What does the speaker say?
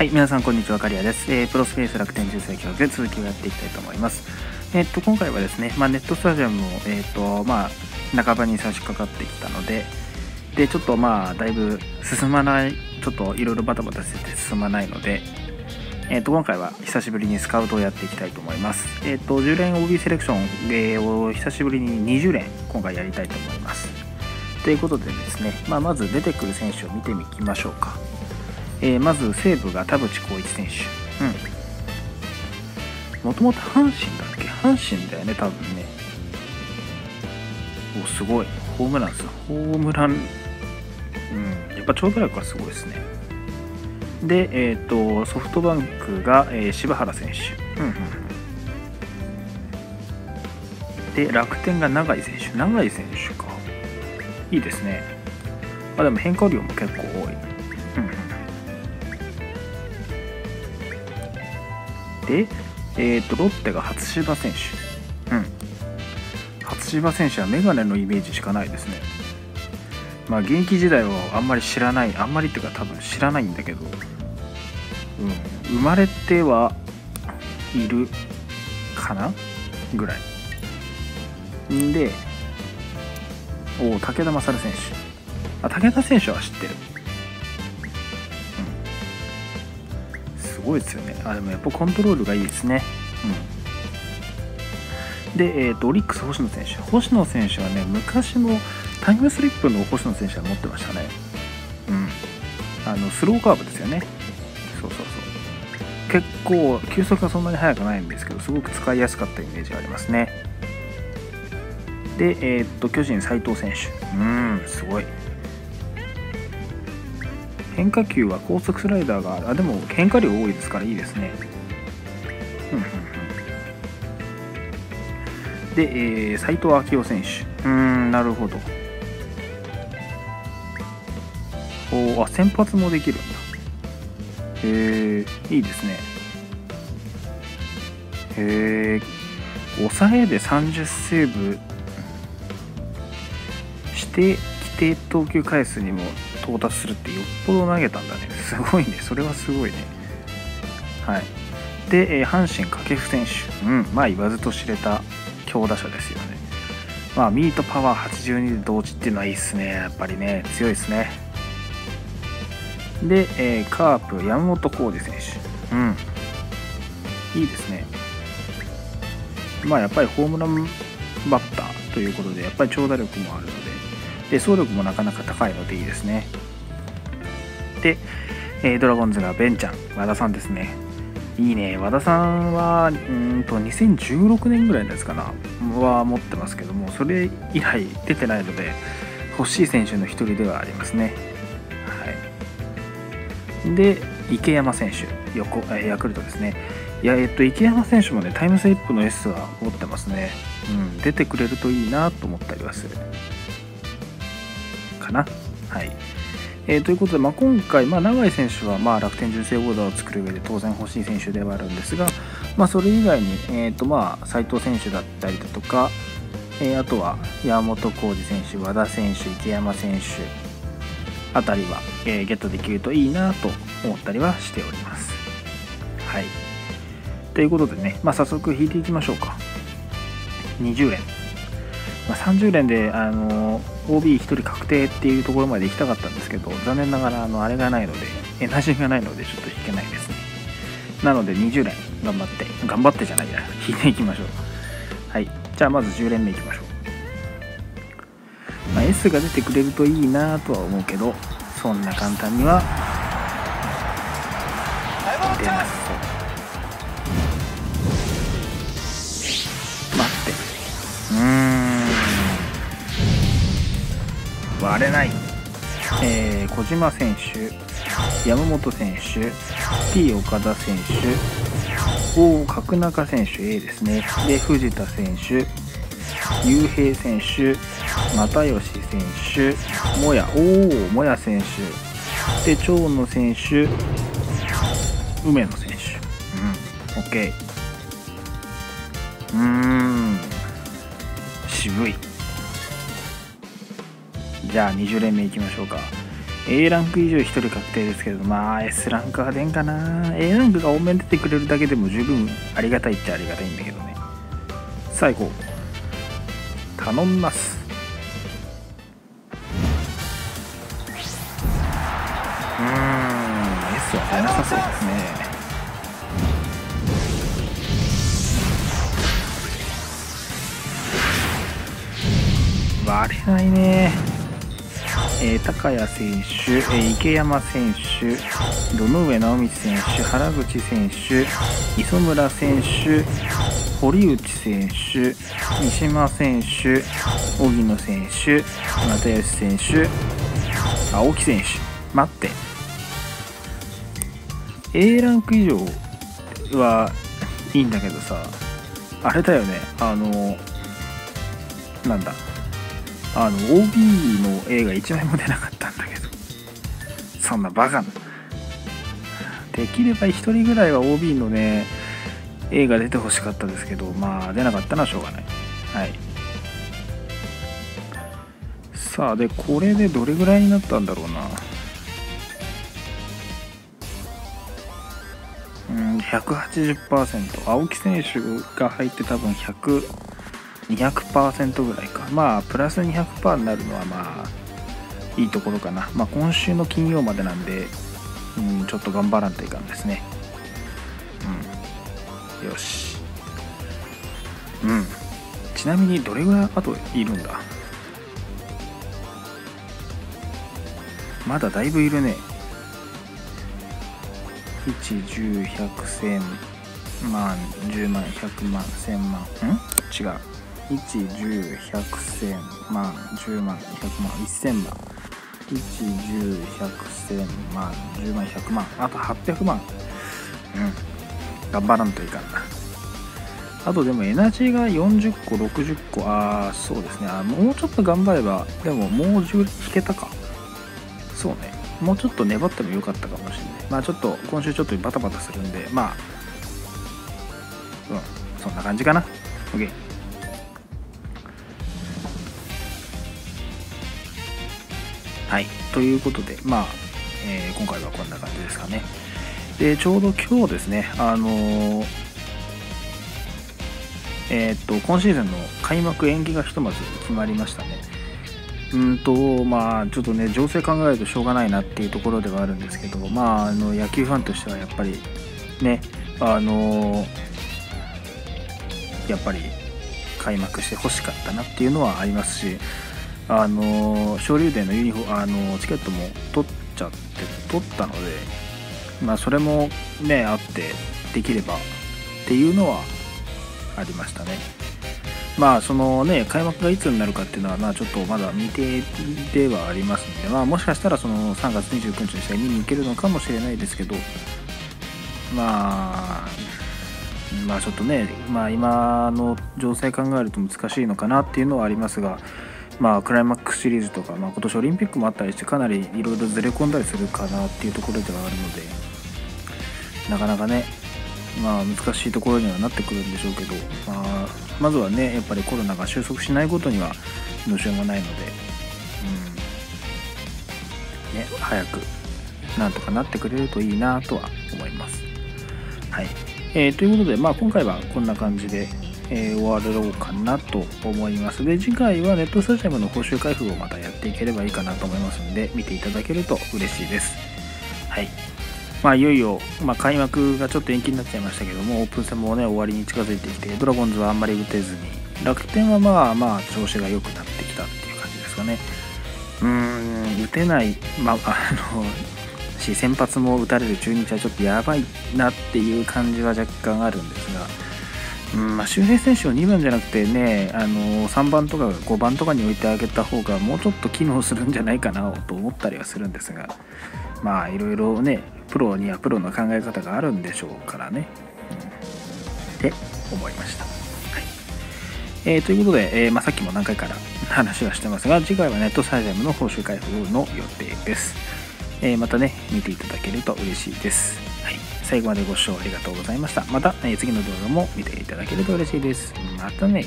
はい、皆さんこんにちは、カリアです。えープロスペース楽天重生教で続きをやっていきたいと思います。えーと、今回はですね、まあ、ネットスタジアムも、えーと、まあ、半ばに差し掛かってきたので、で、ちょっとまあ、だいぶ進まない、ちょっといろいろバタバタしてて進まないので、えっと、今回は久しぶりにスカウトをやっていきたいと思います。えっと、10連 OB セレクションを久しぶりに20連、今回やりたいと思います。ということでですね、まあ、まず出てくる選手を見てみましょうか。えーまず西武が田淵光一選手。うん。もともと阪神だっけ？阪神だよね、多分ね。お、すごい。ホームランさ。ホームラン、うん。やっぱ長打力はすごいですね。で、えっ、と、ソフトバンクが、えー柴原選手。うんうん。で、楽天が永井選手。永井選手か。いいですね。あ、でも変化量も結構多い。で、えー、とロッテが初芝選手。うん。初芝選手はメガネのイメージしかないですね。まあ、現役時代はあんまり知らない、あんまりっていうか多分知らないんだけど、うん、生まれてはいるかな？ぐらい。んで、おお、武田勝選手。あ、武田選手は知ってる。ごいですよね。あ、でもやっぱコントロールがいいですね。うん。で、えっ、と、オリックス星野選手。星野選手はね、昔のタイムスリップの星野選手は持ってましたね。うん。あの、スローカーブですよね。そうそうそう。結構、球速がそんなに速くないんですけど、すごく使いやすかったイメージがありますね。で、えっ、と、巨人斉藤選手。うん、すごい。変化球は高速スライダーがあでも変化量多いですからいいですね。で、えー、斉藤昭夫選手。うん、なるほど。おあ、先発もできるんだ。へえ、いいですね。へえ、抑えで30セーブして、規定投球回数にも到達するってよっぽど投げたんだね。すごいね。それはすごいね。はい。で、えー阪神掛布選手。うん。まあ言わずと知れた強打者ですよね。まあミートパワー82で同時っていうのはいいっすね。やっぱりね。強いですね。で、えーカープ山本浩二選手。うん。いいですね。まあやっぱりホームランバッターということで、やっぱり長打力もあるで、走力もなかなか高いのでいいですね。で、えドラゴンズがベンちゃん、和田さんですね。いいね。和田さんは、うんと、2016年ぐらいのやつかなは持ってますけども、それ以来出てないので、欲しい選手の一人ではありますね。はい。で、池山選手、横ヤクルトですね。いや、えっと、池山選手もね、タイムスリップの S は持ってますね。うん、出てくれるといいなと思ったりはする。かな。はい。えーということで、まあ、今回、まあ、永井選手は、まあ、楽天純正オーダーを作る上で当然欲しい選手ではあるんですが、まあ、それ以外に、えーとまあ、斉藤選手だったりだとか、えーあとは山本浩二選手、和田選手、池山選手あたりは、えーゲットできるといいなと思ったりはしております。はい。ということでね、まあ、早速引いていきましょうか。20連。まあ、30連で、あの OB1 人確定っていうところまで行きたかったんですけど、残念ながらあのあれがないので、エナジーがないのでちょっと引けないですね。なので20連頑張って、頑張ってじゃないや、引いていきましょう。はい。じゃあまず10連目いきましょう。まあ、S が出てくれるといいなとは思うけど、そんな簡単には出なされない。えー、小島選手、山本選手、T 岡田選手、O 角中選手 A ですね。で、藤田選手、雄平選手、又吉選手、もや、おお、もや選手、で、長野選手、梅野選手。うん、OK。うーん、渋い。じゃあ20連目いきましょうか。A ランク以上1人確定ですけどまあ S ランクは出んかな。A ランクが多めに出てくれるだけでも十分ありがたいっちゃありがたいんだけどね。さあ行こう頼みます。うん S は出なさそうですね。割れないね。えー、高谷選手、えー、池山選手、堂上直道選手、原口選手、磯村選手、堀内選手、三島選手、荻野選手、又吉選手、青木選手。待って。A ランク以上はいいんだけどさ、あれだよね、あの、なんだ。あの OB の映画1枚も出なかったんだけどそんなバカな。できれば1人ぐらいは OB のね映画出てほしかったですけどまあ出なかったのはしょうがない。はい。さあでこれでどれぐらいになったんだろうな。うん180%青木選手が入って多分100 200%ぐらいか。まあプラス200%になるのはまあいいところかな。まあ今週の金曜までなんで、うん、ちょっと頑張らんといかんですね。うん。よし。うん。ちなみにどれぐらいあといるんだ？まだだいぶいるね。1 1 0 1 0 0 1000万10万100万1000万ん？違う。110100100万、10万、100万、1000万。110101000万、10万、100万。あと800万。うん。頑張らんといかんな。あとでもエナジーが40個、60個。ああ、そうですねあ。もうちょっと頑張れば、でももう10引けたか。そうね。もうちょっと粘ってもよかったかもしれない。まあちょっと、今週ちょっとバタバタするんで、まあ、うん、そんな感じかな。OK。はい、ということで、まあ、えー、今回はこんな感じですかね。で、ちょうど今日ですね、あのー、えー、っと、今シーズンの開幕延期がひとまず決まりましたね。うんと、まあ、ちょっとね、情勢考えるとしょうがないなっていうところではあるんですけど、まあ、あの野球ファンとしてはやっぱり、ね、あのやっぱり開幕してほしかったなっていうのはありますし、あの昇竜伝のユニフォあのチケットも取っちゃって取ったので、まあ、それもねあってできればっていうのはありましたね。まあそのね開幕がいつになるかっていうのはまあちょっとまだ未定ではありますので、まあ、もしかしたらその3月29日の試合見に行けるのかもしれないですけどまあまあちょっとね、まあ、今の情勢考えると難しいのかなっていうのはありますがまあ、クライマックスシリーズとか、まあ、今年オリンピックもあったりしてかなりいろいろずれ込んだりするかなっていうところではあるのでなかなかね、まあ、難しいところにはなってくるんでしょうけど、まあ、まずはねやっぱりコロナが収束しないことにはどうしようもないので、うんね、早くなんとかなってくれるといいなとは思います。はいえー、ということで、まあ、今回はこんな感じでえー、終わろうかなと思います。で、次回はネットスタジアムの報酬回復をまたやっていければいいかなと思いますので、見ていただけると嬉しいです。はい。まあ、いよいよ、まあ、開幕がちょっと延期になっちゃいましたけども、オープン戦もね、終わりに近づいてきて、ドラゴンズはあんまり打てずに、楽天はまあまあ調子が良くなってきたっていう感じですかね。うーん、打てない、まあ、あの、し、先発も打たれる中日はちょっとやばいなっていう感じは若干あるんですが、うんまあ、周平選手を2番じゃなくてねあの3番とか5番とかに置いてあげた方がもうちょっと機能するんじゃないかなと思ったりはするんですがまあいろいろねプロにはプロの考え方があるんでしょうからね、うん、って思いました。はいえー、ということで、えー、まあ、さっきも何回から話はしてますが次回はネットスタジアムの報酬回復の予定です、え、またね見ていただけると嬉しいです。はい最後までご視聴ありがとうございました。また、え次の動画も見ていただけると嬉しいです。またね。